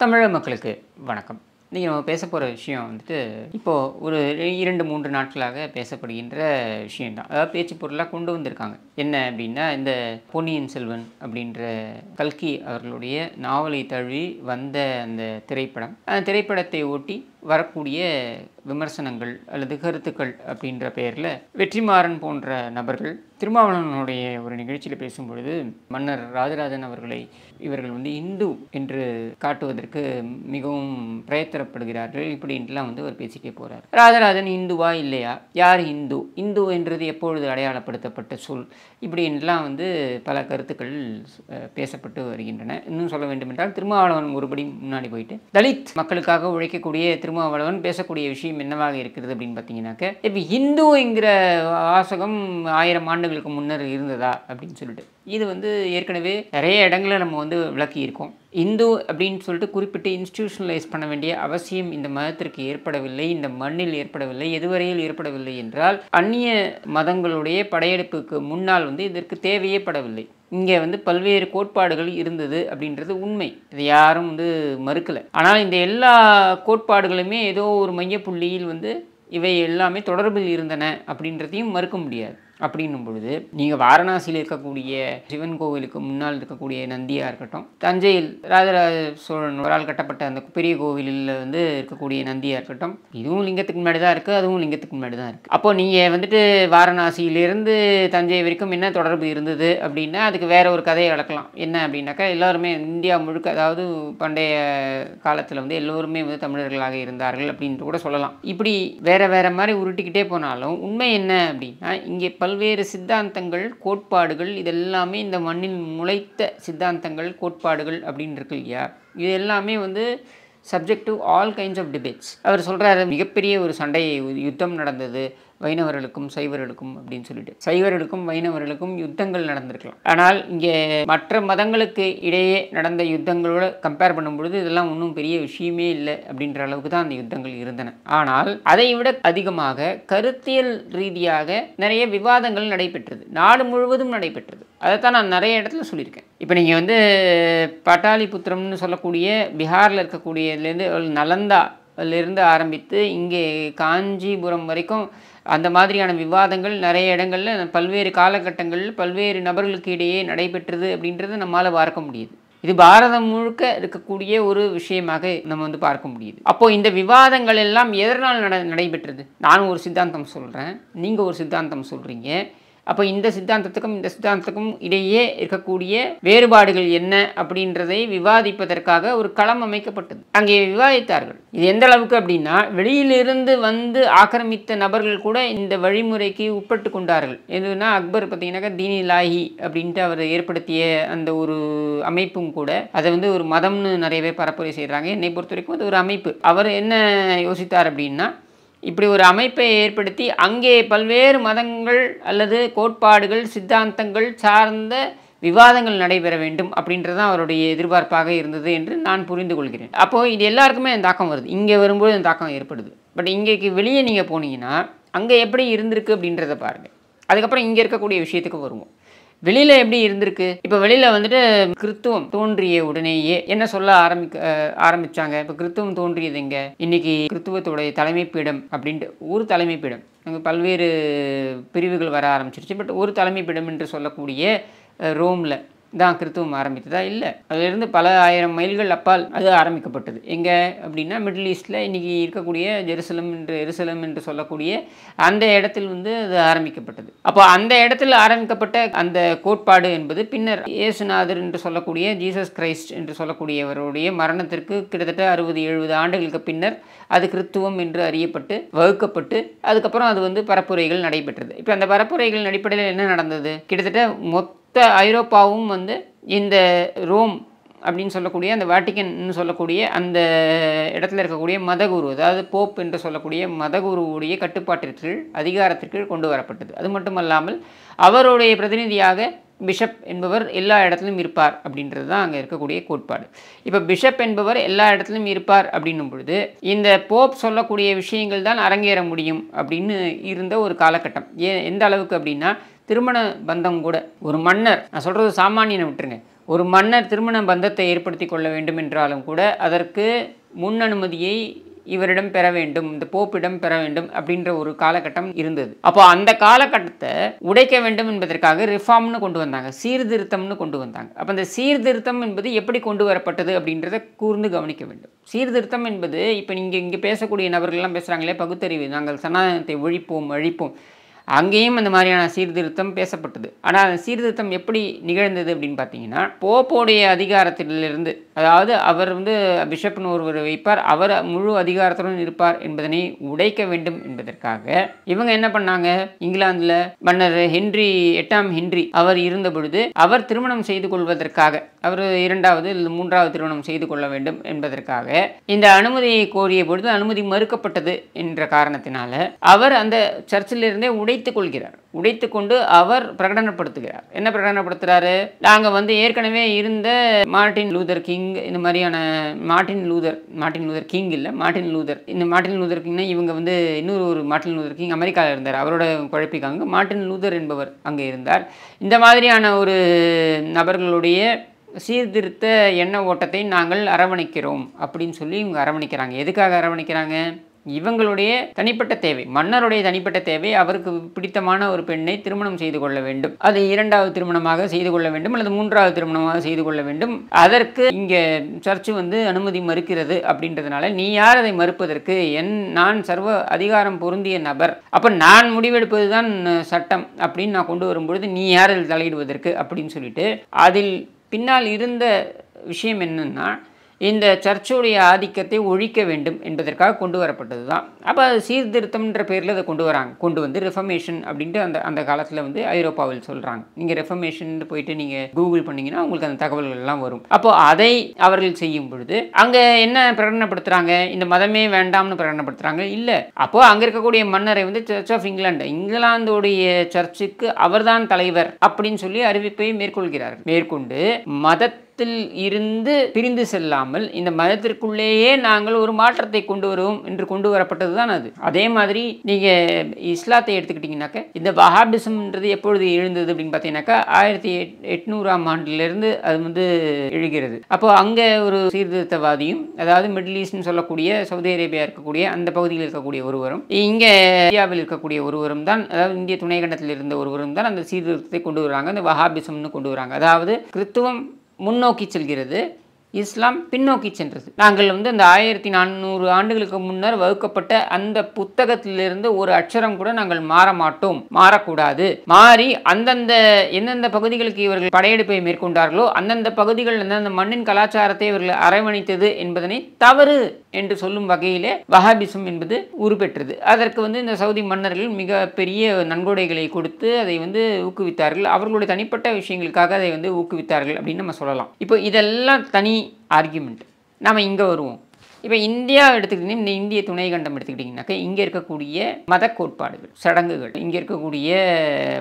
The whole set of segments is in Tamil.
தமிழக மக்களுக்கு வணக்கம். இன்றைக்கி நம்ம பேச போகிற விஷயம் வந்துட்டு இப்போது ஒரு இரண்டு மூன்று நாட்களாக பேசப்படுகின்ற விஷயந்தான் அதாவது பேச்சு பொருளாக கொண்டு வந்திருக்காங்க. என்ன அப்படின்னா இந்த பொன்னியின் செல்வன் அப்படின்ற கல்கி அவர்களுடைய நாவலை தழுவி வந்த அந்த திரைப்படம். அந்த திரைப்படத்தை ஒட்டி வரக்கூடிய விமர்சனங்கள் அல்லது கருத்துக்கள் அப்படின்ற பெயரில் வெற்றிமாறன் போன்ற நபர்கள் திருமாவளவனுடைய ஒரு நிகழ்ச்சியில் பேசும்பொழுது மன்னர் ராஜராஜன் அவர்களை இவர்கள் வந்து இந்து என்று காட்டுவதற்கு மிகவும் பிரயத்தனப்படுகிறார்கள் இப்படின்ட்டுலாம் வந்து அவர் பேசிட்டே போகிறார் ராஜராஜன் இந்துவா இல்லையா? யார் இந்து? இந்து என்றது எப்பொழுது அடையாளப்படுத்தப்பட்ட சொல்? இப்படின்லாம் வந்து பல கருத்துக்கள் பேசப்பட்டு வருகின்றன. இன்னும் சொல்ல வேண்டுமென்றால் திருமாவளவன் ஒருபடி முன்னாடி போயிட்டு தலித் மக்களுக்காக உழைக்கக்கூடிய திருமாவளவன் பேசக்கூடிய விஷயம் என்னவாக இருக்கிறது அப்படின்னு பார்த்தீங்கன்னாக்க இப்போ இந்து என்கிற வாசகம் ஆயிரம் ஆண்டுகளுக்கு முன்னர் இருந்ததா? அப்படின்னு சொல்லிட்டு. இது வந்து ஏற்கனவே நிறைய இடங்களில் நம்ம வந்து விளக்கி இருக்கோம் இந்து அப்படின்னு சொல்லிட்டு குறிப்பிட்டு இன்ஸ்டிடியூஷனலைஸ் பண்ண வேண்டிய அவசியம் இந்த மதத்திற்கு ஏற்படவில்லை இந்த மண்ணில் ஏற்படவில்லை எதுவரையில் ஏற்படவில்லை என்றால் அந்நிய மதங்களுடைய படையெடுப்புக்கு முன்னால் வந்து இதற்கு தேவையே படவில்லை. இங்கே வந்து பல்வேறு கோட்பாடுகள் இருந்தது அப்படின்றது உண்மை. இது யாரும் வந்து மறுக்கலை. ஆனால் இந்த எல்லா கோட்பாடுகளுமே ஏதோ ஒரு மையப்புள்ளியில் வந்து இவை எல்லாமே தொடர்பில் இருந்தன அப்படின்றதையும் மறுக்க முடியாது. அப்படின்னும் பொழுது நீங்கள் வாரணாசியில் இருக்கக்கூடிய சிவன் கோவிலுக்கு முன்னால் இருக்கக்கூடிய நந்தியாக இருக்கட்டும் தஞ்சையில் ராஜராஜ சோழன் ஒரு கட்டப்பட்ட அந்த பெரிய கோவிலில் வந்து இருக்கக்கூடிய நந்தியாக இருக்கட்டும் இதுவும் லிங்கத்துக்கு முன்னாடி தான் இருக்குது அதுவும் லிங்கத்துக்கு முன்னாடி தான் இருக்குது அப்போ நீங்கள் வந்துட்டு வாரணாசியிலிருந்து தஞ்சை வரைக்கும் என்ன தொடர்பு இருந்தது அப்படின்னா அதுக்கு வேற ஒரு கதையை வளர்க்கலாம். என்ன அப்படின்னாக்கா எல்லாருமே இந்தியா முழுக்க அதாவது பண்டைய காலத்தில் வந்து எல்லோருமே வந்து தமிழர்களாக இருந்தார்கள் அப்படின்ட்டு கூட சொல்லலாம். இப்படி வேற வேற மாதிரி உருட்டிக்கிட்டே போனாலும் உண்மை என்ன அப்படின்னா இங்கே பல்வேறு சித்தாந்தங்கள் கோட்பாடுகள் இதெல்லாமே இந்த மண்ணில் முளைத்த சித்தாந்தங்கள் கோட்பாடுகள் அப்படின்னு இருக்கு இல்லையா? இது எல்லாமே வந்து subject to all kinds of debates அவர் சொல்கிறாரு மிகப்பெரிய ஒரு சண்டை யுத்தம் நடந்தது. வைணவர்களுக்கும் சைவர்களுக்கும் அப்படின்னு சொல்லிட்டு. சைவர்களுக்கும் வைணவர்களுக்கும் யுத்தங்கள் நடந்திருக்கலாம். ஆனால் இங்கே மற்ற மதங்களுக்கு இடையே நடந்த யுத்தங்களோட கம்பேர் பண்ணும்பொழுது இதெல்லாம் ஒன்றும் பெரிய விஷயமே இல்லை அப்படின்ற அளவுக்கு தான் அந்த யுத்தங்கள் இருந்தன. ஆனால் அதை விட அதிகமாக கருத்தியல் ரீதியாக நிறைய விவாதங்கள் நடைபெற்றது. நாடு முழுவதும் நடைபெற்றது. அதைத்தான் நான் நிறைய இடத்துல சொல்லியிருக்கேன். இப்போ நீங்கள் வந்து பட்டாளிபுத்திரம்னு சொல்லக்கூடிய பீகாரில் இருக்கக்கூடியதுலேருந்து நலந்தா இருந்து ஆரம்பித்து இங்கே காஞ்சிபுரம் வரைக்கும் அந்த மாதிரியான விவாதங்கள் நிறைய இடங்களில் பல்வேறு காலகட்டங்களில் பல்வேறு நபர்களுக்கு இடையே நடைபெற்றது அப்படின்றத நம்மால் பார்க்க முடியுது. இது பாரதம் முழுக்க இருக்கக்கூடிய ஒரு விஷயமாக நம்ம வந்து பார்க்க முடியுது. அப்போ இந்த விவாதங்கள் எல்லாம் எதனால் நட நடைபெற்றது? நான் ஒரு சித்தாந்தம் சொல்கிறேன் நீங்கள் ஒரு சித்தாந்தம் சொல்கிறீங்க அப்போ இந்த சித்தாந்தத்துக்கும் இந்த சித்தாந்தத்துக்கும் இடையே இருக்கக்கூடிய வேறுபாடுகள் என்ன அப்படின்றதை விவாதிப்பதற்காக ஒரு களம் அமைக்கப்பட்டது. அங்கே விவாதித்தார்கள். இது எந்த அளவுக்கு அப்படின்னா வெளியிலிருந்து வந்து ஆக்கிரமித்த நபர்கள் கூட இந்த வழிமுறைக்கு உட்பட்டு கொண்டார்கள். எதுனா அக்பர் பார்த்தீங்கன்னாக்கா தீனி லாஹி அப்படின்ட்டு அவர் ஏற்படுத்திய அந்த ஒரு அமைப்பும் கூட அதை வந்து ஒரு மதம்னு நிறைய பேர் பரப்புரை செய்கிறாங்க என்னை பொறுத்த வரைக்கும் அது ஒரு அமைப்பு. அவர் என்ன யோசித்தார் அப்படின்னா இப்படி ஒரு அமைப்பை ஏற்படுத்தி அங்கே பல்வேறு மதங்கள் அல்லது கோட்பாடுகள் சித்தாந்தங்கள் சார்ந்த விவாதங்கள் நடைபெற வேண்டும் அப்படின்றது தான் அவருடைய எதிர்பார்ப்பாக இருந்தது என்று நான் புரிந்து கொள்கிறேன். அப்போது இது எல்லாருக்குமே அந்த தாக்கம் வருது. இங்கே வரும்போது அந்த தாக்கம் ஏற்படுது. பட் இங்கேக்கு வெளியே நீங்கள் போனீங்கன்னா அங்கே எப்படி இருந்திருக்கு அப்படின்றத பாருங்கள் அதுக்கப்புறம் இங்கே இருக்கக்கூடிய விஷயத்துக்கு வருவோம். வெளியில் எப்படி இருந்திருக்கு? இப்போ வெளியில் வந்துட்டு கிறித்துவம் தோன்றிய உடனேயே என்ன சொல்ல ஆரம்பிக்க ஆரம்பிச்சாங்க? இப்போ கிறித்துவம் தோன்றியது எங்க? இன்னைக்கு கிறித்துவத்துடைய தலைமைப்பீடம் அப்படின்ட்டு ஒரு தலைமைப்பீடம் அங்கே பல்வேறு பிரிவுகள் வர ஆரம்பிச்சிருச்சு. பட் ஒரு தலைமைப்பீடம் என்று சொல்லக்கூடிய ரோமில். தான் கிறித்துவம் ஆரம்பித்ததா? இல்லை. அதிலிருந்து பல ஆயிரம் மைல்கள் அப்பால் அது ஆரம்பிக்கப்பட்டது. எங்கே அப்படின்னா மிடில் ஈஸ்டில் இன்றைக்கி இருக்கக்கூடிய ஜெருசலம் என்று எருசலம் என்று சொல்லக்கூடிய அந்த இடத்தில் வந்து அது ஆரம்பிக்கப்பட்டது. அப்போ அந்த இடத்தில் ஆரம்பிக்கப்பட்ட அந்த கோட்பாடு என்பது பின்னர் இயேசுநாதர் என்று சொல்லக்கூடிய ஜீசஸ் கிரைஸ்ட் என்று சொல்லக்கூடியவருடைய மரணத்திற்கு கிட்டத்தட்ட அறுபது எழுபது ஆண்டுகளுக்கு பின்னர் அது கிறித்துவம் என்று அறியப்பட்டு வகுக்கப்பட்டு அதுக்கப்புறம் அது வந்து பரப்புரைகள் நடைபெற்றது. இப்போ அந்த பரப்புரைகள் அடிப்படையில் என்ன நடந்தது? கிட்டத்தட்ட மொத்த ஐரோப்பாவும் வந்து இந்த ரோம் அப்படின்னு சொல்லக்கூடிய அந்த வாட்டிக்கன் சொல்லக்கூடிய அந்த இடத்துல இருக்கக்கூடிய மதகுரு அதாவது போப் என்று சொல்லக்கூடிய மதகுருவுடைய கட்டுப்பாட்டிற்கு அதிகாரத்திற்கு கொண்டு வரப்பட்டது. அது மட்டுமல்லாமல் அவருடைய பிரதிநிதியாக பிஷப் என்பவர் எல்லா இடத்துலையும் இருப்பார் அப்படின்றது தான் அங்கே இருக்கக்கூடிய கோட்பாடு. இப்போ பிஷப் என்பவர் எல்லா இடத்துலையும் இருப்பார் அப்படின்னும் பொழுது இந்த போப் சொல்லக்கூடிய விஷயங்கள் தான் அரங்கேற முடியும் அப்படின்னு இருந்த ஒரு காலகட்டம். ஏ எந்த அளவுக்கு அப்படின்னா திருமண பந்தம் கூட. ஒரு மன்னர் நான் சொல்கிறது சாமானியனை விட்டுருங்க. ஒரு மன்னர் திருமண பந்தத்தை ஏற்படுத்தி கொள்ள வேண்டும் என்றாலும் கூட அதற்கு முன் அனுமதியை இவரிடம் பெற வேண்டும் இந்த போப்பிடம் பெற வேண்டும் அப்படின்ற ஒரு காலகட்டம் இருந்தது. அப்போ அந்த காலகட்டத்தை உடைக்க வேண்டும் என்பதற்காக ரிஃபார்ம்னு கொண்டு வந்தாங்க சீர்திருத்தம்னு கொண்டு வந்தாங்க. அப்போ அந்த சீர்திருத்தம் என்பது எப்படி கொண்டு வரப்பட்டது அப்படின்றத கூர்ந்து கவனிக்க வேண்டும். சீர்திருத்தம் என்பது இப்போ நீங்கள் இங்கே பேசக்கூடிய நபர்கள்லாம் பேசுகிறாங்களே பகுத்தறிவு நாங்கள் சனாதனத்தை ஒழிப்போம் அழிப்போம். அங்கேயும் அந்த மாதிரியான சீர்திருத்தம் பேசப்பட்டது. ஆனால் அந்த சீர்திருத்தம் எப்படி நிகழ்ந்தது அப்படின்னு பார்த்தீங்கன்னா போப்போடைய அதிகாரத்திலிருந்து அதாவது அவர் வந்து பிஷப்னு ஒருவர் வைப்பார் அவர் முழு அதிகாரத்துடன் இருப்பார் என்பதனை உடைக்க வேண்டும் என்பதற்காக இவங்க என்ன பண்ணாங்க? இங்கிலாந்தில் மன்னர் ஹென்றி எட்டாம் ஹென்றி அவர் இருந்த பொழுது அவர் திருமணம் செய்து கொள்வதற்காக அவர் இரண்டாவது இல்லை மூன்றாவது திருமணம் செய்து கொள்ள வேண்டும் என்பதற்காக இந்த அனுமதியை கோரிய பொழுது அனுமதி மறுக்கப்பட்டது என்ற காரணத்தினால அவர் அந்த சர்ச்சிலிருந்தே உடைத்து கொள்கிறார் உடைத்து கொண்டு அவர் பிரகடனப்படுத்துகிறார். என்ன பிரகடனப்படுத்துகிறாரு நாங்கள் வந்து ஏற்கனவே இருந்த மார்ட்டின் லூதர் கிங் இந்த மாதிரியான Martin Luther Martin Luther King இல்லை மார்ட்டின் லூதர் இந்த மார்டின் லூதர் கிங்னா இவங்க வந்து இன்னொரு ஒரு மார்டின் லூதர் கிங் அமெரிக்காவில் இருந்தார். அவரோட குழப்பிக்காங்க மார்ட்டின் லூதர் என்பவர் அங்கே இருந்தார். இந்த மாதிரியான ஒரு நபர்களுடைய சீர்திருத்த எண்ண ஓட்டத்தை நாங்கள் அரவணைக்கிறோம் அப்படின்னு சொல்லி இவங்க அரவணைக்கிறாங்க. எதுக்காக அரவணைக்கிறாங்க? இவங்களுடைய தனிப்பட்ட தேவை மன்னருடைய தனிப்பட்ட தேவை அவருக்கு பிடித்தமான ஒரு பெண்ணை திருமணம் செய்து கொள்ள வேண்டும். அது இரண்டாவது திருமணமாக செய்து கொள்ள வேண்டும் அல்லது மூன்றாவது திருமணமாக செய்து கொள்ள வேண்டும். அதற்கு இங்கே சர்ச்சு வந்து அனுமதி மறுக்கிறது அப்படின்றதுனால நீ யார் அதை மறுப்பதற்கு? என் நான் சர்வ அதிகாரம் பொருந்திய நபர். அப்போ நான் முடிவெடுப்பது தான் சட்டம் அப்படின்னு நான் கொண்டு வரும்பொழுது நீ யார் அதில் தலையிடுவதற்கு? அப்படின்னு சொல்லிட்டு அதில் பின்னால் இருந்த விஷயம் என்னன்னா இந்த சர்ச்சுடைய ஆதிக்கத்தை ஒழிக்க வேண்டும் என்பதற்காக கொண்டு வரப்பட்டது தான் அப்போ அது சீர்திருத்தம்ன்ற பேரில் அதை கொண்டு வராங்க. கொண்டு வந்து ரெஃபர்மேஷன் அப்படின்ட்டு அந்த அந்த காலத்தில் வந்து ஐரோப்பாவில் சொல்கிறாங்க நீங்கள் ரெஃபர்மேஷன் போயிட்டு நீங்கள் கூகுள் பண்ணிங்கன்னா உங்களுக்கு அந்த தகவல்கள் எல்லாம் வரும். அப்போ அதை அவர்கள் செய்யும் பொழுது அங்கே என்ன பிரகடனப்படுத்துகிறாங்க இந்த மதமே வேண்டாம்னு பிரகடனப்படுத்துகிறாங்க இல்லை. அப்போது அங்கே இருக்கக்கூடிய மன்னரை வந்து சர்ச் ஆஃப் இங்கிலாந்து இங்கிலாந்துடைய சர்ச்சுக்கு அவர்தான் தலைவர் அப்படின்னு சொல்லி அறிவிப்பை மேற்கொள்கிறார் மேற்கொண்டு மத மதத்தில் இருந்து பிரிந்து செல்லாமல் இந்த மதத்திற்குள்ளேயே நாங்கள் ஒரு மாற்றத்தை கொண்டு வருவோம் என்று கொண்டு வரப்பட்டது தான் அது. அதே மாதிரி நீங்கள் இஸ்லாத்தை எடுத்துக்கிட்டிங்கனாக்கா இந்த வஹாபிசம்ன்றது எப்பொழுது எழுந்தது அப்படின்னு பார்த்தீங்கன்னாக்கா ஆயிரத்தி எட் எட்நூறாம் ஆண்டிலிருந்து அது வந்து எழுகிறது. அப்போ அங்கே ஒரு சீர்திருத்தவாதியும் அதாவது மிடில் ஈஸ்ட்னு சொல்லக்கூடிய சவுதி அரேபியா இருக்கக்கூடிய அந்த பகுதியில் இருக்கக்கூடிய ஒருவரும் இங்கே இந்தியாவில் இருக்கக்கூடிய ஒருவரும் தான் அதாவது இந்திய துணைக்கண்டத்தில் இருந்த ஒருவரும் தான் அந்த சீர்திருத்தத்தை கொண்டு வராங்க அந்த வஹாபிசம்னு கொண்டு வராங்க அதாவது கிறித்துவம் முன்னோக்கி செல்கிறது. இஸ்லாம் பின்னோக்கி சென்றது. நாங்கள் வந்து அந்த ஆயிரத்தி நானூறு ஆண்டுகளுக்கு முன்னர் வகுக்கப்பட்ட அந்த புத்தகத்திலிருந்து ஒரு அக்ஷரம் கூட நாங்கள் மாற மாட்டோம் மாறக்கூடாது. மாறி அந்தந்த எந்தெந்த பகுதிகளுக்கு இவர்கள் படையெடுப்பை மேற்கொண்டார்களோ அந்தந்த பகுதிகள் அந்தந்த மண்ணின் கலாச்சாரத்தை இவர்கள் அரவணைத்தது என்பதனை தவறு என்று சொல்லும் வகையிலே வஹாபிசம் என்பது உருப்பெற்றது. அதற்கு வந்து இந்த சவுதி மன்னர்கள் மிக பெரிய நன்கொடைகளை கொடுத்து அதை வந்து ஊக்குவித்தார்கள். அவர்களுடைய தனிப்பட்ட விஷயங்களுக்காக அதை வந்து ஊக்குவித்தார்கள் அப்படின்னு நம்ம சொல்லலாம். இப்போ இதெல்லாம் தனி ஆர்கியூமெண்ட் நம்ம இங்கே வருவோம். இப்போ இந்தியா எடுத்துக்கிட்டிங்கன்னா இந்த இந்திய துணை கண்டம் எடுத்துக்கிட்டிங்கனாக்கா இங்கே இருக்கக்கூடிய மத கோட்பாடுகள் சடங்குகள் இங்கே இருக்கக்கூடிய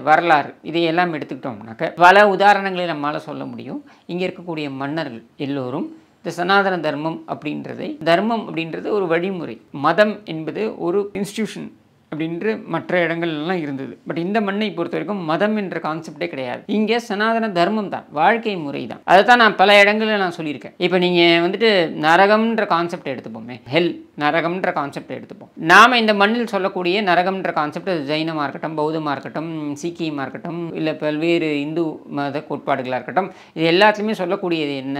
வரலாறு இதையெல்லாம் எடுத்துக்கிட்டோம்னாக்க பல உதாரணங்களை நம்மளால் சொல்ல முடியும். இங்கே இருக்கக்கூடிய மன்னர்கள் எல்லோரும் இந்த சனாதன தர்மம் அப்படின்றதை தர்மம் அப்படின்றது ஒரு வழிமுறை. மதம் என்பது ஒரு இன்ஸ்டியூஷன் அப்படின்ற மற்ற இடங்கள்லாம் இருந்தது. பட் இந்த மண்ணை பொறுத்த வரைக்கும் மதம் என்ற கான்செப்டே கிடையாது. இங்கே சனாதன தர்மம் தான். வாழ்க்கை முறை தான். அதை தான் நான் பல இடங்களில் நான் சொல்லியிருக்கேன். இப்போ நீங்கள் வந்துட்டு நரகம்ன்ற கான்செப்ட் எடுத்துப்போமே. ஹெல் நரகம்ன்ற கான்செப்ட் எடுத்துப்போம். நாம் இந்த மண்ணில் சொல்லக்கூடிய நரகம்ன்ற கான்செப்ட் அது ஜைனமாக இருக்கட்டும் பௌத்தமாக இருக்கட்டும் சீக்கியமாக இருக்கட்டும் இல்லை பல்வேறு இந்து மத கோட்பாடுகளாக இருக்கட்டும் இது எல்லாத்துலேயுமே சொல்லக்கூடியது என்ன?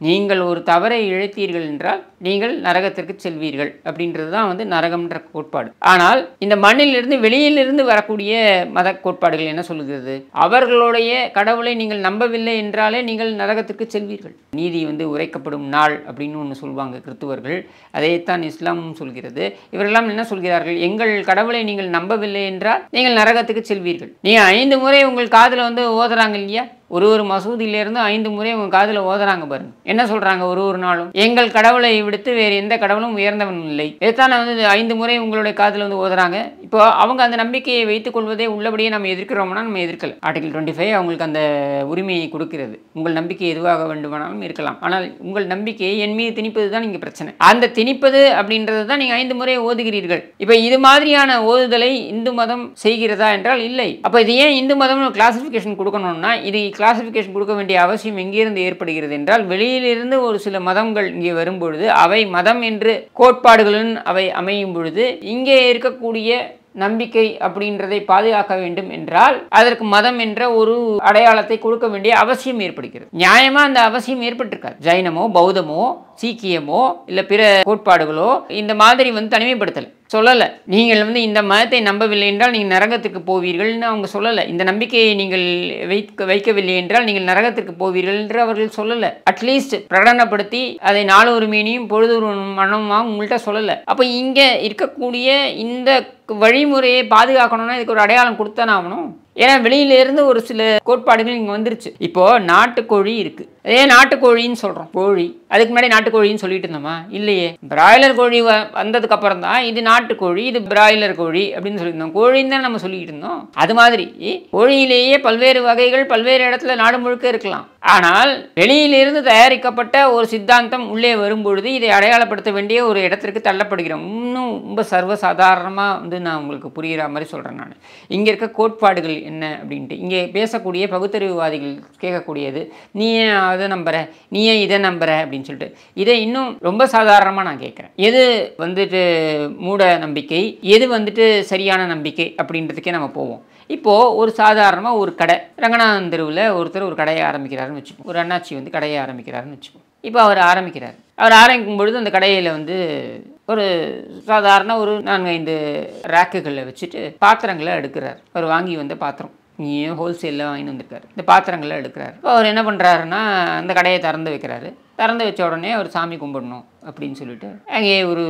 நீங்கள் ஒரு தவறை இழைத்தீர்கள் என்றால் நீங்கள் நரகத்திற்கு செல்வீர்கள் அப்படின்றது தான் வந்து நரகம்ன்ற கோட்பாடு. ஆனால் இந்த மண்ணிலிருந்து வெளியிலிருந்து வரக்கூடிய மத கோட்பாடுகள் என்ன சொல்கிறது அவர்களுடைய கடவுளை நீங்கள் நம்பவில்லை என்றாலே நீங்கள் நரகத்திற்கு செல்வீர்கள். நீதி வந்து உரைக்கப்படும் நாள் அப்படின்னு ஒன்று சொல்லுவாங்க கிறித்துவர்கள் அதைத்தான் இஸ்லாமும் சொல்கிறது. இவரெல்லாம் என்ன சொல்கிறார்கள்? எங்கள் கடவுளை நீங்கள் நம்பவில்லை என்றால் நீங்கள் நரகத்துக்கு செல்வீர்கள். நீங்கள் ஐந்து முறை உங்கள் காதில் வந்து ஓதுறாங்க இல்லையா? ஒரு ஒரு மசூதியிலேருந்து ஐந்து முறை உங்கள் காதில் ஓதுறாங்க பாருங்க. என்ன சொல்கிறாங்க ஒரு ஒரு நாளும்? எங்கள் கடவுளை விடுத்து வேறு எந்த கடவுளும் உயர்ந்தவன் இல்லை. இதைத்தான் வந்து ஐந்து முறை உங்களுடைய காதில் வந்து ஓதுறாங்க. இப்போ அவங்க அந்த நம்பிக்கையை வைத்துக் கொள்வதே உள்ளபடியே நம்ம எதிர்க்கிறோம்னா நம்ம எதிர்க்கல. ஆர்டிகல் டுவெண்ட்டி ஃபைவ் அவங்களுக்கு அந்த உரிமையை கொடுக்கிறது. உங்கள் நம்பிக்கை எதுவாக வேண்டுமானாலும் இருக்கலாம். ஆனால் உங்கள் நம்பிக்கையை என் மீது திணிப்பது தான் இங்கே பிரச்சனை. அந்த திணிப்பது அப்படின்றது தான் நீங்கள் ஐந்து முறை ஓதுகிறீர்கள். இப்போ இது மாதிரியான ஓதுதலை இந்து மதம் செய்கிறதா என்றால் இல்லை. அப்போ இது ஏன் இந்து மதம் கிளாசிஃபிகேஷன் கொடுக்கணும்னா இது கிளாசிஃபிகேஷன் கொடுக்க வேண்டிய அவசியம் எங்கிருந்து ஏற்படுகிறது என்றால் வெளியிலிருந்து ஒரு சில மதங்கள் இங்கே வரும்பொழுது அவை மதம் என்று கோட்பாடுகளுடன் அவை அமையும் பொழுது இங்கே இருக்கக்கூடிய நம்பிக்கை அப்படின்றதை பாதுகாக்க வேண்டும் என்றால் அதற்கு மதம் என்ற ஒரு அடையாளத்தை கொடுக்க வேண்டிய அவசியம் ஏற்படுகிறது. நியாயமா அந்த அவசியம் ஏற்பட்டிருக்காது. ஜைனமோ பௌத்தமோ சீக்கியமோ இல்லை பிற கோட்பாடுகளோ இந்த மாதிரி வந்து தனிமைப்படுத்தலை. சொல்லலை. நீங்கள் வந்து இந்த மதத்தை நம்பவில்லை என்றால் நீங்கள் நரகத்துக்கு போவீர்கள்னு அவங்க சொல்லலை. இந்த நம்பிக்கையை நீங்கள் வைக்க வைக்கவில்லை என்றால் நீங்கள் நரகத்திற்கு போவீர்கள் என்று அவர்கள் சொல்லலை. அட்லீஸ்ட் பிரகடனப்படுத்தி அதை நாளொரு மீனியும் ஒரு மனமாக உங்கள்கிட்ட சொல்லலை. அப்போ இங்கே இருக்கக்கூடிய இந்த வழிமுறையை பாதுகாக்கணும்னா இதுக்கு ஒரு அடையாளம் கொடுத்தானே ஆகணும். ஏன்னா வெளியிலேருந்து ஒரு சில கோட்பாடுகள் இங்கே வந்துருச்சு. இப்போது நாட்டுக்கோழி இருக்குது அதே நாட்டுக்கோழின்னு சொல்கிறோம் கோழி. அதுக்கு முன்னாடி நாட்டுக்கோழின்னு சொல்லிட்டு இருந்தோமா? இல்லையே. பிராய்லர் கோழி வ வந்ததுக்கு அப்புறம் தான் இது நாட்டுக்கோழி இது பிராய்லர் கோழி அப்படின்னு சொல்லியிருந்தோம். கோழின்னு தான் நம்ம சொல்லிட்டு இருந்தோம். அது மாதிரி கோழியிலேயே பல்வேறு வகைகள் பல்வேறு இடத்துல நாடு முழுக்க இருக்கலாம். ஆனால் வெளியிலிருந்து தயாரிக்கப்பட்ட ஒரு சித்தாந்தம் உள்ளே வரும்பொழுது இதை அடையாளப்படுத்த வேண்டிய ஒரு இடத்திற்கு தள்ளப்படுகிறோம். இன்னும் ரொம்ப சர்வசாதாரணமாக வந்து நான் உங்களுக்கு புரிகிற மாதிரி சொல்கிறேன் நான். இங்கே இருக்க கோட்பாடுகள் என்ன அப்படின்ட்டு. இங்கே பேசக்கூடிய பகுத்தறிவுவாதிகள் கேட்கக்கூடியது நீ ஏன் அதை நம்புகிறேன் நீ ஏன் இதை நம்புகிற அப்படின்னு சொல்லிட்டு. இதை இன்னும் ரொம்ப சாதாரணமாக நான் கேட்குறேன். எது வந்துட்டு மூட நம்பிக்கை எது வந்துட்டு சரியான நம்பிக்கை அப்படின்றதுக்கே நம்ம போவோம். இப்போது ஒரு சாதாரணமாக ஒரு கடை ரங்கநாதன் தெருவில் ஒருத்தர் ஒரு கடையை ஆரம்பிக்கிறாருன்னு வச்சுப்போம் ஒரு அண்ணாச்சி வந்து கடையை ஆரம்பிக்கிறாருன்னு வச்சுப்போம் இப்போ அவர் ஆரம்பிக்கிறார். அவர் ஆரம்பிக்கும் பொழுது அந்த கடையில் வந்து ஒரு சாதாரண ஒரு நான்கு ஐந்து ரேக்குகளில் வச்சுட்டு பாத்திரங்களை எடுக்கிறார். அவர் வாங்கி வந்த பாத்திரம். நீயே ஹோல்சேலில் வாங்கிட்டு வந்திருக்காரு. இந்த பாத்திரங்களை எடுக்கிறாரு. அவர் என்ன பண்ணுறாருன்னா அந்த கடையை திறந்து வைக்கிறாரு. திறந்து வச்ச உடனே அவர் சாமி கும்பிடணும். அப்படின்னு சொல்லிட்டு அங்கே ஒரு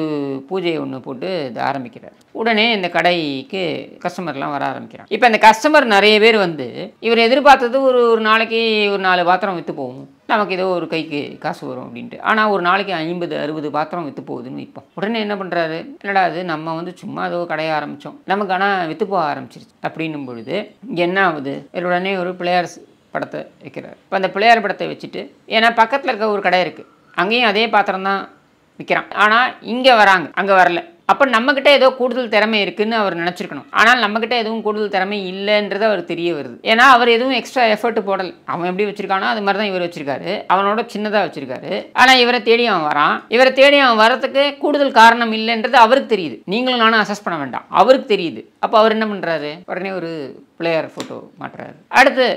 பூஜையை ஒன்று போட்டு இதை ஆரம்பிக்கிறார். உடனே இந்த கடைக்கு கஸ்டமர்லாம் வர ஆரம்பிக்கிறாங்க. இப்போ இந்த கஸ்டமர் நிறைய பேர் வந்து இவர் எதிர்பார்த்தது ஒரு ஒரு நாளைக்கு ஒரு நாலு பாத்திரம் விற்று போகும். நமக்கு ஏதோ ஒரு கைக்கு காசு வரும் அப்படின்ட்டு. ஆனால் ஒரு நாளைக்கு ஐம்பது அறுபது பாத்திரம் விற்று போகுதுன்னு விற்போம் உடனே என்ன பண்ணுறாரு என்னடா அது நம்ம வந்து சும்மா ஏதோ கடைய ஆரம்பித்தோம் நமக்கு ஆனால் விற்று போக ஆரம்பிச்சிருச்சு. அப்படின்னும் பொழுது இங்கே என்ன ஆகுது? உடனே ஒரு பிள்ளையார் படத்தை வைக்கிறார். இப்போ அந்த பிள்ளையார் படத்தை வச்சுட்டு ஏன்னா பக்கத்தில் இருக்க ஒரு கடை இருக்குது அங்கேயும் அதே பாத்திரம் தான் விற்கிறான் ஆனால் இங்கே வராங்க. அங்கே வரல. அப்போ நம்மக்கிட்ட ஏதோ கூடுதல் திறமை இருக்குன்னு அவர் நினச்சிருக்கணும். ஆனால் நம்மக்கிட்ட எதுவும் கூடுதல் திறமை இல்லைன்றது அவர் தெரிய வருது. ஏன்னா அவர் எதுவும் எக்ஸ்ட்ரா எஃபர்ட் போடல. அவன் எப்படி வச்சிருக்கானோ அது மாதிரி தான் இவர் வச்சிருக்காரு. அவனோட சின்னதாக வச்சிருக்காரு. ஆனால் இவரை தேடி அவன் வரான். இவரை தேடி அவன் வரத்துக்கு கூடுதல் காரணம் இல்லைன்றது அவருக்கு தெரியுது. நீங்களும் நானும் அசஸ் பண்ண வேண்டாம். அவருக்கு தெரியுது. அப்போ அவர் என்ன பண்ணுறாரு உடனே ஒரு பிளேயர் ஃபோட்டோ மாட்டுறாரு. அடுத்து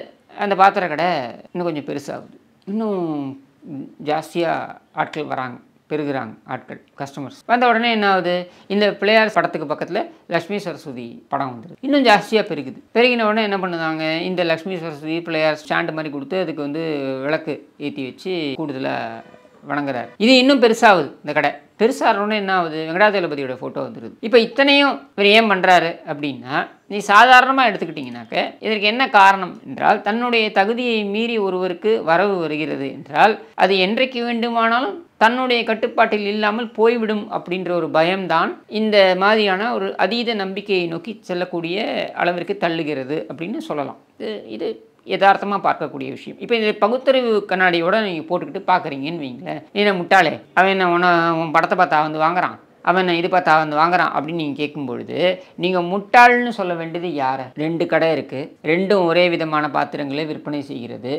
அந்த பாத்திர கடை இன்னும் கொஞ்சம் பெருசாகுது. இன்னும் ஜாஸ்தியாக ஆட்கள் வராங்க. பெறுகிறாங்க ஆட்கள் கஸ்டமர்ஸ் வந்த உடனே என்ன ஆகுது? இந்த பிள்ளையார் படத்துக்கு பக்கத்தில் லக்ஷ்மி சரஸ்வதி படம் வந்துடுது இன்னும் ஜாஸ்தியாக பெருகுது. பெருகின உடனே என்ன பண்ணுதாங்க? இந்த லக்ஷ்மி சரஸ்வதி பிள்ளையார் ஸ்டாண்டு மாதிரி கொடுத்து அதுக்கு வந்து விளக்கு ஏற்றி வச்சு கூடுதலாக வணங்குறாரு. இது இன்னும் பெருசாகுது இந்த கடை. பெருசாகணும்னு என்ன ஆகுது? வெங்கடாதளபதியோட ஃபோட்டோ வந்துடுது இப்போ இத்தனையும் இவர் ஏன் பண்ணுறாரு அப்படின்னா நீ சாதாரணமாக எடுத்துக்கிட்டிங்கனாக்க இதற்கு என்ன காரணம் என்றால் தன்னுடைய தகுதியை மீறி ஒருவருக்கு வரவு வருகிறது என்றால் அது என்றைக்கு வேண்டுமானாலும் தன்னுடைய கட்டுப்பாட்டில் இல்லாமல் போய்விடும் அப்படின்ற ஒரு பயம்தான் இந்த மாதிரியான ஒரு அதீத நம்பிக்கையை நோக்கி செல்லக்கூடிய அளவிற்கு தள்ளுகிறது அப்படின்னு சொல்லலாம். இது இது யதார்த்தமாக பார்க்கக்கூடிய விஷயம். இப்போ இந்த பகுத்தறிவு கண்ணாடியோட நீங்கள் போட்டுக்கிட்டு பார்க்குறீங்கன்னு வைங்களேன். என்ன முட்டாளே? அவன் என்ன உன உன் படத்தை பார்த்தா வந்து வாங்குறான்? அவன் இது பார்த்தா வந்து வாங்குறான் அப்படின்னு நீங்கள் கேட்கும்பொழுது நீங்கள் முட்டாள்னு சொல்ல வேண்டியது யாரை? ரெண்டு கடை இருக்குது ரெண்டும் ஒரே விதமான பாத்திரங்களை விற்பனை செய்கிறது.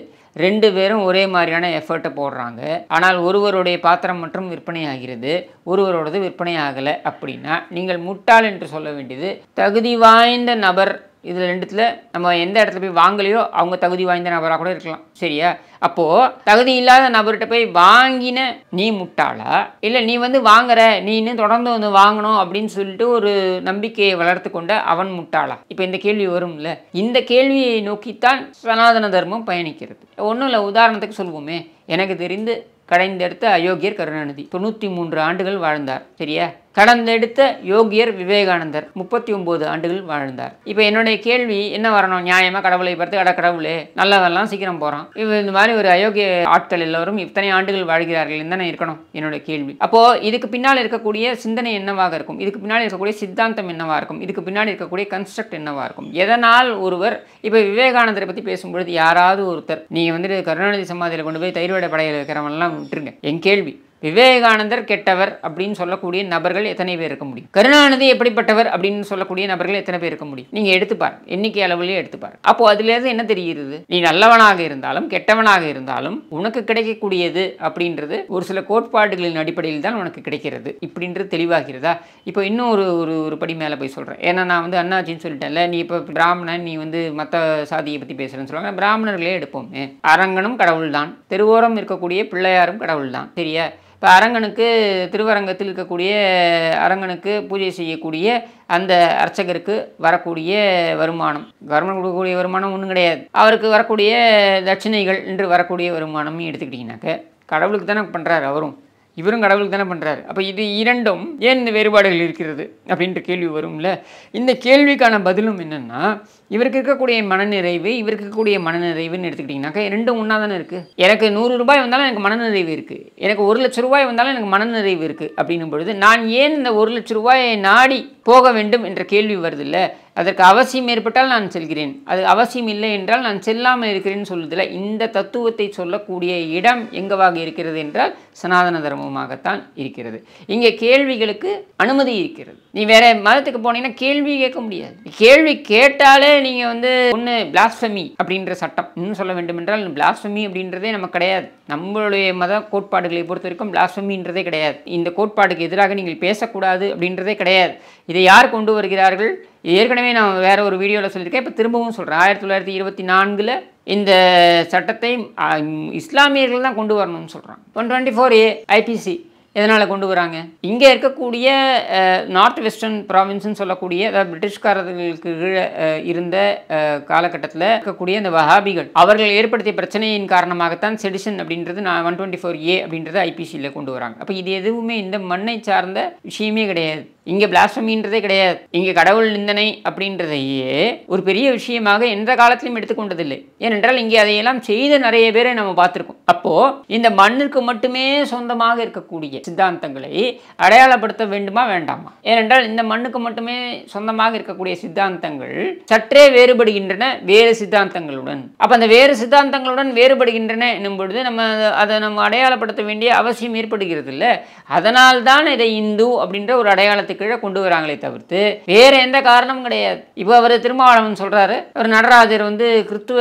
ரெண்டு பேரும் ஒரே மாதிரியான எஃபர்ட்டை போடுறாங்க. ஆனால் ஒருவருடைய பாத்திரம் மட்டும் விற்பனை ஆகிறது. ஒருவரோடது விற்பனை ஆகலை அப்படின்னா நீங்கள் முட்டாள் என்று சொல்ல வேண்டியது தகுதி வாய்ந்த நபர் இதில் ரெண்டுத்தில் நம்ம எந்த இடத்துல போய் வாங்கலையோ அவங்க தகுதி வாய்ந்த நபராக கூட இருக்கலாம். சரியா? அப்போது தகுதி இல்லாத நபர்கிட்ட போய் வாங்கின நீ முட்டாளா? இல்லை நீ வந்து வாங்குற நீ இன்னும் தொடர்ந்து வந்து வாங்கணும் அப்படின்னு சொல்லிட்டு ஒரு நம்பிக்கையை வளர்த்து கொண்ட அவன் முட்டாளா? இப்போ இந்த கேள்வி வரும்ல. இந்த கேள்வியை நோக்கித்தான் சனாதன தர்மம் பயணிக்கிறது. ஒன்றும் இல்லை உதாரணத்துக்கு சொல்லுவோமே எனக்கு தெரிந்து கடைந்தெடுத்த அயோக்கியர் கருணாநிதி தொண்ணூற்றி மூன்று ஆண்டுகள் வாழ்ந்தார். சரியா? கடந்தெடுத்த யோகியர் விவேகானந்தர் முப்பத்தி ஒன்பது ஆண்டுகள் வாழ்ந்தார். இப்போ என்னுடைய கேள்வி என்ன வரணும்? நியாயமா? கடவுளை பார்த்து அட கடவுளே நல்லதெல்லாம் சீக்கிரம் போகிறான் இவ இந்த மாதிரி ஒரு அயோக்கிய ஆட்கள் எல்லோரும் இத்தனை ஆண்டுகள் வாழ்கிறார்கள் தானே இருக்கணும்? என்னோட கேள்வி. அப்போ இதுக்கு பின்னால் இருக்கக்கூடிய சிந்தனை என்னவாக இருக்கும்? இதுக்கு பின்னால் இருக்கக்கூடிய சித்தாந்தம் என்னவா இருக்கும்? இதுக்கு பின்னாடி இருக்கக்கூடிய கன்ஸ்ட்ரக்ட் என்னவா இருக்கும்? எதனால் ஒருவர் இப்போ விவேகானந்தரை பற்றி பேசும்பொழுது யாராவது ஒருத்தர் நீங்கள் வந்துட்டு கருணாநிதி சமாதியில் கொண்டு போய் தைரோட படையில் வைக்கிறவன்லாம் விட்டுருங்க. என் கேள்வி. விவேகானந்தர் கெட்டவர் அப்படின்னு சொல்லக்கூடிய நபர்கள் எத்தனை பேர் இருக்க முடியும்? கருணாநிதி எப்படிப்பட்டவர் அப்படின்னு சொல்லக்கூடிய நபர்கள் எத்தனை பேர் இருக்க முடியும்? நீங்க எடுத்துப்பார் எண்ணிக்கை அளவிலே எடுத்துப்பார் அப்போ அதுலேருந்து என்ன தெரிகிறது? நீ நல்லவனாக இருந்தாலும் கெட்டவனாக இருந்தாலும் உனக்கு கிடைக்கக்கூடியது அப்படின்றது ஒரு சில கோட்பாடுகளின் அடிப்படையில் தான் உனக்கு கிடைக்கிறது. இப்படின்றது தெளிவாகிறதா? இப்போ இன்னும் ஒரு ஒரு ஒரு படி மேலே போய் சொல்கிறேன் ஏன்னா நான் வந்து அண்ணாச்சின்னு சொல்லிட்டேன்ல நீ இப்போ பிராமணன் நீ வந்து மற்ற சாதியை பற்றி பேசுகிறேன்னு சொல்லுவாங்க. பிராமணர்களே எடுப்போமே. அரங்கனும் கடவுள் தான் தெருவோரம் இருக்கக்கூடிய பிள்ளையாரும் கடவுள் தான் சரியா? இப்போ அரங்கனுக்கு திருவரங்கத்தில் இருக்கக்கூடிய அரங்கனுக்கு பூஜை செய்யக்கூடிய அந்த அர்ச்சகருக்கு வரக்கூடிய வருமானம். கவர்மெண்ட் கொடுக்கக்கூடிய வருமானம் ஒன்றும் கிடையாது. அவருக்கு வரக்கூடிய தட்சிணைகள் என்று வரக்கூடிய வருமானமும் எடுத்துக்கிட்டிங்கனாக்க கடவுளுக்கு தானே பண்ணுறாரு அவரும். இவரும் கடவுளுக்கு தானே பண்ணுறாரு அப்போ இது இரண்டும் ஏன் இந்த வேறுபாடுகள் இருக்கிறது அப்படின்ற கேள்வி வரும்ல? இந்த கேள்விக்கான பதிலும் என்னென்னா இவருக்கு இருக்கக்கூடிய மனநிறைவு இவருக்கு இருக்கக்கூடிய மனநிறைவுன்னு எடுத்துக்கிட்டிங்கனாக்கா ரெண்டும் ஒன்றா தானே இருக்குது எனக்கு நூறு ரூபாய் வந்தாலும் எனக்கு மனநிறைவு இருக்குது எனக்கு ஒரு லட்ச ரூபாய் வந்தாலும் எனக்கு மனநிறைவு இருக்குது அப்படின்னும் பொழுது நான் ஏன் இந்த ஒரு லட்ச ரூபாயை நாடி போக வேண்டும் என்ற கேள்வி வருதில்ல? அதற்கு அவசியம் ஏற்பட்டால் நான் செல்கிறேன். அது அவசியம் இல்லை என்றால் நான் செல்லாமல் இருக்கிறேன்னு சொல்லுதில்ல இந்த தத்துவத்தை சொல்லக்கூடிய இடம் எங்கவாக இருக்கிறது என்றால் சனாதன தர்மமாகத்தான் இருக்கிறது. இங்கே கேள்விகளுக்கு அனுமதி இருக்கிறது. நீ வேற மதத்துக்கு போனீங்கன்னா கேள்வி கேட்க முடியாது. கேள்வி கேட்டாலே நீங்கள் வந்து ஒன்று பிளாஸ்பமி அப்படின்ற சட்டம். இன்னும் சொல்ல வேண்டும் என்றால் பிளாஸ்பமி அப்படின்றதே நமக்கு கிடையாது. நம்மளுடைய மத கோட்பாடுகளை பொறுத்த வரைக்கும் பிளாஸ்பமின்றதே கிடையாது. இந்த கோட்பாடுக்கு எதிராக நீங்கள் பேசக்கூடாது அப்படின்றதே கிடையாது. இதை யார் கொண்டு வருகிறார்கள்? ஏற்கனவே நான் வேறு ஒரு வீடியோவில் சொல்லியிருக்கேன். இப்போ திரும்பவும் சொல்கிறேன் ஆயிரத்தி தொள்ளாயிரத்தி இருபத்தி நான்கில் இந்த சட்டத்தை இஸ்லாமியர்கள் தான் கொண்டு வரணும்னு சொல்கிறாங்க one twenty four A IPC எதனால் கொண்டு வராங்க? இங்கே இருக்கக்கூடிய நார்த் வெஸ்டர்ன் ப்ராவின்ஸ்னு சொல்லக்கூடிய அதாவது பிரிட்டிஷ்காரர்களுக்கு கீழே இருந்த காலகட்டத்தில் இருக்கக்கூடிய இந்த வஹாபிகள் அவர்கள் ஏற்படுத்திய பிரச்சனையின் காரணமாகத்தான் செடிஷன் அப்படின்றது நான் ஒன் டுவெண்ட்டி ஃபோர் ஏ அப்படின்றத ஐபிசியில் கொண்டு வராங்க. அப்போ இது எதுவுமே இந்த மண்ணை சார்ந்த விஷயமே கிடையாது. இங்கே பிளாஸ்பமின்றதே கிடையாது. இங்கே கடவுள் நிந்தனை அப்படின்றதையே ஒரு பெரிய விஷயமாக எந்த காலத்திலும் எடுத்துக்கொண்டதில்லை. ஏனென்றால் இங்கே அதையெல்லாம் செய்த நிறைய பேரை நம்ம பார்த்துருக்கோம். அப்போ இந்த மண்ணிற்கு மட்டுமே சொந்தமாக இருக்கக்கூடிய சித்தாந்தங்களை அடையாளப்படுத்த வேண்டுமா வேண்டாமா? ஏனென்றால் இந்த மண்ணுக்கு மட்டுமே சொந்தமாக இருக்கக்கூடிய சித்தாந்தங்கள் சற்றே வேறுபடுகின்றன வேறு சித்தாந்தங்களுடன். அப்ப அந்த வேறு சித்தாந்தங்களுடன் வேறுபடுகின்றன என்னும் பொழுது நம்ம அதை- நம்ம அடையாளப்படுத்த வேண்டிய அவசியம் ஏற்படுகிறது இல்லை அதனால் தான் இதை இந்து அப்படின்ற ஒரு அடையாளத்தை அடையாளத்துக்கு கீழே கொண்டு வராங்களே தவிர்த்து வேற எந்த காரணமும் கிடையாது. இப்போ அவர் திருமாவளவன் சொல்றாரு அவர் நடராஜர் வந்து கிறித்துவ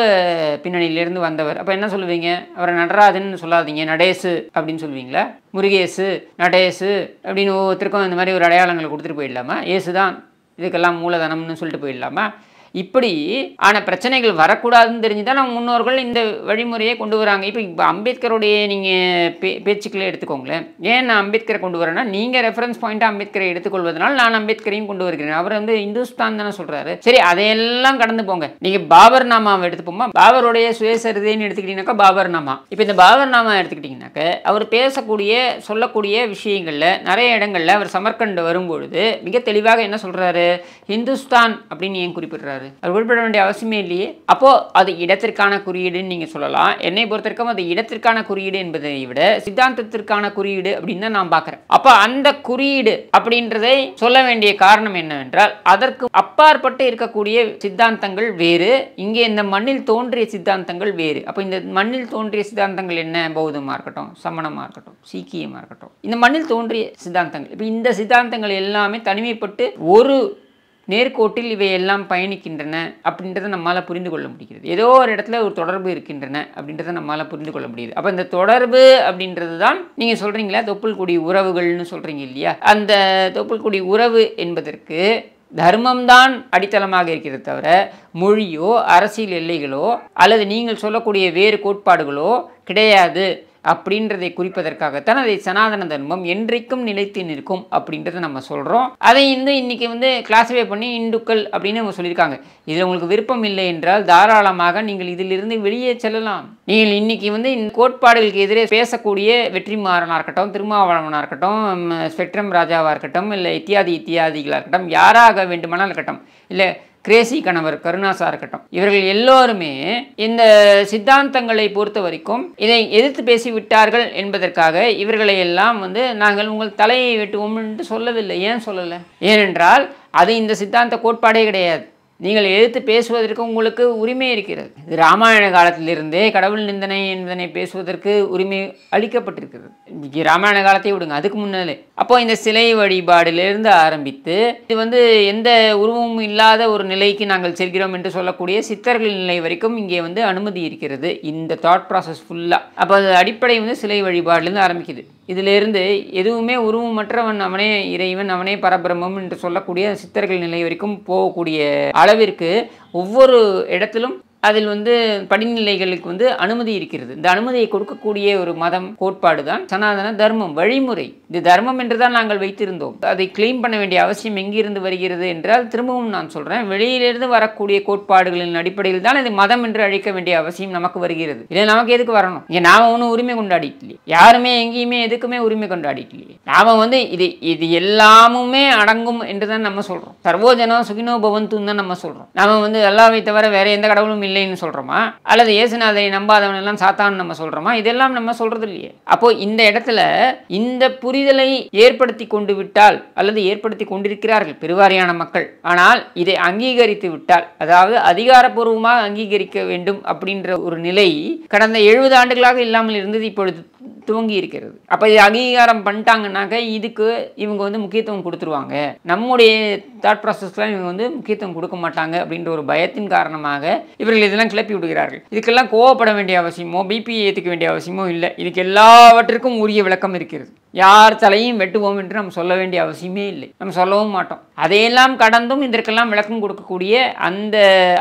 பின்னணியிலிருந்து வந்தவர். அப்போ என்ன சொல்லுவீங்க? அவரை நடராஜன் சொல்லாதீங்க நடேசு அப்படின்னு சொல்லுவீங்களா? முருகேசு நடேசு அப்படின்னு ஒவ்வொருத்தருக்கும் இந்த மாதிரி ஒரு அடையாளங்களை கொடுத்துட்டு போயிடலாமா? ஏசு தான் இதுக்கெல்லாம் மூலதனம்னு சொல்லிட்டு போயிடலாமா? இப்படி ஆன பிரச்சனைகள் வரக்கூடாதுன்னு தெரிஞ்சு தான் நம்ம முன்னோர்கள் இந்த வழிமுறையை கொண்டு வராங்க. இப்போ இப்போ அம்பேத்கருடைய நீங்கள் பே பேச்சுக்களை எடுத்துக்கோங்களேன். ஏன் நான் அம்பேத்கரை கொண்டு வரேன்னா நீங்கள் ரெஃபரன்ஸ் பாயிண்ட்டாக அம்பேத்கரை எடுத்துக்கொள்வதனால் நான் அம்பேத்கரையும் கொண்டு வருகிறேன். அவர் வந்து இந்துஸ்தான் தானே சொல்கிறாரு சரி அதையெல்லாம் கடந்து போங்க. நீங்கள் பாபர் நாமாவை எடுத்துப்போமா பாபருடைய சுயசரிதைன்னு எடுத்துக்கிட்டீங்கன்னாக்கா பாபர் நாமா. இப்போ இந்த பாபர் நாமா எடுத்துக்கிட்டிங்கனாக்க அவர் பேசக்கூடிய சொல்லக்கூடிய விஷயங்களில் நிறைய இடங்களில் அவர் சமர்கண்ட் வரும்பொழுது மிக தெளிவாக என்ன சொல்கிறாரு ஹிந்துஸ்தான் அப்படின்னு ஏன் குறிப்பிடுறாரு? அது குறிப்பிட வேண்டிய அவசியமே இல்லையே. அப்போ அது இடத்திற்கான குறியீடுன்னு நீங்க சொல்லலாம். என்னை பொறுத்தவரைக்கும் அது இடத்திற்கான குறியீடு என்பதை விட சித்தாந்தத்திற்கான குறியீடு அப்படின்னு தான் நான் பார்க்குறேன். அப்போ அந்த குறியீடு அப்படின்றதை சொல்ல வேண்டிய காரணம் என்னவென்றால் அதற்கு அப்பாற்பட்டு இருக்கக்கூடிய சித்தாந்தங்கள் வேறு இங்கே இந்த மண்ணில் தோன்றிய சித்தாந்தங்கள் வேறு. அப்போ இந்த மண்ணில் தோன்றிய சித்தாந்தங்கள் என்ன? பௌத்தமாக இருக்கட்டும் சமணமாக இருக்கட்டும் சீக்கியமாக இருக்கட்டும். இந்த மண்ணில் தோன்றிய சித்தாந்தங்கள். இப்போ இந்த சித்தாந்தங்கள் எல்லாமே தனிமைப்பட்டு ஒரு நேர்கோட்டில் இவை எல்லாம் பயணிக்கின்றன அப்படின்றத நம்மால் புரிந்து கொள்ள முடிகிறது. ஏதோ ஒரு இடத்துல ஒரு தொடர்பு இருக்கின்றன அப்படின்றத நம்மால் புரிந்து கொள்ள முடியுது. அப்போ இந்த தொடர்பு அப்படின்றது தான் நீங்கள் சொல்கிறீங்களா தொப்புள்கொடி உறவுகள்னு சொல்கிறீங்க இல்லையா? அந்த தொப்புள்கொடி உறவு என்பதற்கு தர்மம்தான் அடித்தளமாக இருக்கிறது தவிர மொழியோ அரசியல் எல்லைகளோ அல்லது நீங்கள் சொல்லக்கூடிய வேறு கோட்பாடுகளோ கிடையாது. அப்படின்றதை குறிப்பதற்காகத்தான் அதை சனாதன தர்மம் என்றைக்கும் நிலைத்து நிற்கும் அப்படின்றத நம்ம சொல்கிறோம் அதை வந்து இன்றைக்கி வந்து கிளாஸிஃபை பண்ணி இந்துக்கள் அப்படின்னு அவங்க சொல்லியிருக்காங்க. இதில் உங்களுக்கு விருப்பம் இல்லை என்றால் தாராளமாக நீங்கள் இதிலிருந்து வெளியே செல்லலாம். நீங்கள் இன்றைக்கி வந்து இந்த கோட்பாடுகளுக்கு எதிரே பேசக்கூடிய வெற்றிமாறனாக இருக்கட்டும் திருமாவளவனாக இருக்கட்டும் ஸ்பெக்ட்ரம் ராஜாவாக இருக்கட்டும் இல்லை இத்தியாதி இத்தியாதிகளாக இருக்கட்டும் யாராக வேண்டுமானால் இருக்கட்டும் இல்லை கிரேசி கணவர் கருணாசா இருக்கட்டும். இவர்கள் எல்லோருமே இந்த சித்தாந்தங்களை பொறுத்த வரைக்கும் இதை எதிர்த்து பேசி விட்டார்கள் என்பதற்காக இவர்களை எல்லாம் வந்து நாங்கள் உங்கள் தலையை வெட்டுவோம் என்று சொல்லவில்லை. ஏன் சொல்லலை? ஏனென்றால் அது இந்த சித்தாந்த கோட்பாடே கிடையாது. நீங்கள் எதிர்த்து பேசுவதற்கு உங்களுக்கு உரிமை இருக்கிறது. இது ராமாயண காலத்திலிருந்தே கடவுள் நிந்தனை என்பதனை பேசுவதற்கு உரிமை அளிக்கப்பட்டிருக்கிறது. இன்னைக்கு ராமாயண காலத்தை விடுங்க அதுக்கு முன்னாலே. அப்போ இந்த சிலை வழிபாடிலிருந்து ஆரம்பித்து இது வந்து எந்த உருவமும் இல்லாத ஒரு நிலைக்கு நாங்கள் செல்கிறோம் என்று சொல்லக்கூடிய சித்தர்கள் நிலை வரைக்கும் இங்கே வந்து அனுமதி இருக்கிறது. இந்த தாட் ப்ராசஸ் ஃபுல்லாக அப்போ அது அடிப்படை வந்து சிலை வழிபாடுலேருந்து ஆரம்பிக்குது. இதிலிருந்து எதுவுமே உருவமற்றவன் அவனே இறைவன் அவனே பரபிரமம் என்று சொல்லக்கூடிய சித்தர்கள் நிலை வரைக்கும் போகக்கூடிய அளவிற்கு ஒவ்வொரு இடத்திலும் அதில் வந்து படிநிலைகளுக்கு வந்து அனுமதி இருக்கிறது. இந்த அனுமதியை கொடுக்கக்கூடிய ஒரு மதம் கோட்பாடு தான் சனாதன தர்மம் வழிமுறை. இது தர்மம் என்று தான் நாங்கள் வைத்திருந்தோம். அதை கிளைம் பண்ண வேண்டிய அவசியம் எங்கிருந்து வருகிறது என்றால் திரும்பவும் நான் சொல்கிறேன் வெளியிலிருந்து வரக்கூடிய கோட்பாடுகளின் அடிப்படையில் தான் இது மதம் என்று அழைக்க வேண்டிய அவசியம் நமக்கு வருகிறது. இல்லை நமக்கு எதுக்கு வரணும்? இங்கே நாம் ஒன்றும் உரிமை கொண்டாடிக்கலையே. யாருமே எங்கேயுமே எதுக்குமே உரிமை கொண்டாடிக்கலையே. நாம் வந்து இது இது எல்லாமுமே அடங்கும் என்று தான் நம்ம சொல்கிறோம் சர்வோஜனம் சுகினோ பவந்துன்னு தான் நம்ம சொல்கிறோம் நாம் வந்து எல்லாவை தவிர வேற எந்த கடவுளும் இல்லை. இல்லைன்னு சொல்றோமா? அல்லது இயேசுநாதனை நம்பாதவன் எல்லாம் சாத்தான்னு நம்ம சொல்றோமா? இதெல்லாம் நம்ம சொல்றது இல்லையே. அப்போ இந்த இடத்துல இந்த புரிதலை ஏற்படுத்தி கொண்டு விட்டால் அல்லது ஏற்படுத்தி கொண்டிருக்கிறார்கள் பெருவாரியான மக்கள். ஆனால் இதை அங்கீகரித்து விட்டால் அதாவது அதிகாரப்பூர்வமாக அங்கீகரிக்க வேண்டும் அப்படின்ற ஒரு நிலை கடந்த எழுபது ஆண்டுகளாக இல்லாமல் இருந்தது இப்பொழுது துவங்கி இருக்கிறது. அப்போ இது அங்கீகாரம் பண்ணிட்டாங்கன்னாக்க இதுக்கு இவங்க வந்து முக்கியத்துவம் கொடுத்துருவாங்க. நம்முடைய தாட் ப்ராசஸ்க்கெலாம் இவங்க வந்து முக்கியத்துவம் கொடுக்க மாட்டாங்க அப்படின்ற ஒரு பயத்தின் காரணமாக இவர்கள் இதெல்லாம் கிளப்பி விடுகிறார்கள். இதுக்கெல்லாம் கோவப்பட வேண்டிய அவசியமோ பிபி ஏற்றுக்க வேண்டிய அவசியமோ இல்லை. இதுக்கு எல்லாவற்றிற்கும் உரிய விளக்கம் இருக்கிறது. யார் தலையும் வெட்டுவோம் என்று நம்ம சொல்ல வேண்டிய அவசியமே இல்லை. நம்ம சொல்லவும் மாட்டோம். அதையெல்லாம் கடந்தும் இதற்கெல்லாம் விளக்கம் கொடுக்கக்கூடிய அந்த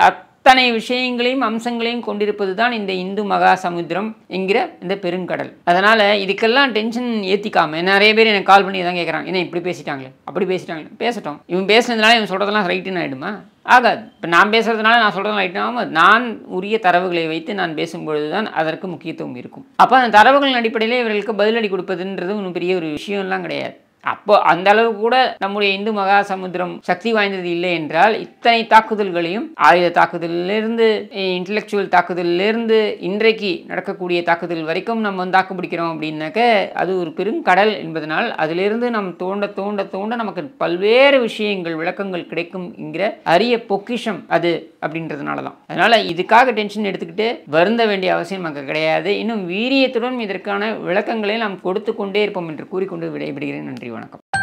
அத்தனை விஷயங்களையும் அம்சங்களையும் கொண்டிருப்பது தான் இந்த இந்து மகா சமுத்திரம் என்கிற இந்த பெருங்கடல். அதனால் இதுக்கெல்லாம் டென்ஷன் ஏற்றிக்காம நிறைய பேர் எனக்கு கால் பண்ணி தான் கேட்குறாங்க என்ன இப்படி பேசிட்டாங்களே? அப்படி பேசிட்டாங்களே? பேசட்டும். இவன் பேசுனதுனால இவன் சொல்கிறதெல்லாம் ரைட்டுன்னு ஆகிடுமா ஆகாது இப்போ நான் பேசுறதுனால நான் சொல்கிறது ரைட்டு நான் உரிய தரவுகளை வைத்து நான் பேசும்பொழுது தான் அதற்கு முக்கியத்துவம் இருக்கும். அப்போ அந்த தரவுகளின் அடிப்படையிலே இவர்களுக்கு பதிலடி கொடுப்பதுன்றது ஒன்றும் பெரிய ஒரு விஷயம்லாம் கிடையாது. அப்போ அந்த அளவு கூட நம்முடைய இந்து மகா சமுத்திரம் சக்தி வாய்ந்தது இல்லை என்றால் இத்தனை தாக்குதல்களையும் ஆயுத தாக்குதலிலிருந்து இன்டலெக்சுவல் தாக்குதலிலிருந்து இன்றைக்கு நடக்கக்கூடிய தாக்குதல் வரைக்கும் நம்ம வந்து தாக்கு பிடிக்கிறோம் அப்படின்னாக்க அது ஒரு பெருங்கடல் என்பதனால் அதிலிருந்து நம் தோண்ட தோண்ட தோண்ட நமக்கு பல்வேறு விஷயங்கள் விளக்கங்கள் கிடைக்கும் என்கிற அரிய பொக்கிஷம் அது அப்படின்றதுனால தான் அதனால இதுக்காக டென்ஷன் எடுத்துக்கிட்டு வருந்த வேண்டிய அவசியம் நமக்கு கிடையாது. இன்னும் வீரியத்துடன் இதற்கான விளக்கங்களை நாம் கொடுத்து கொண்டே இருப்போம் என்று கூறிக்கொண்டு விடைபெறுகிறேன். வணக்கம்.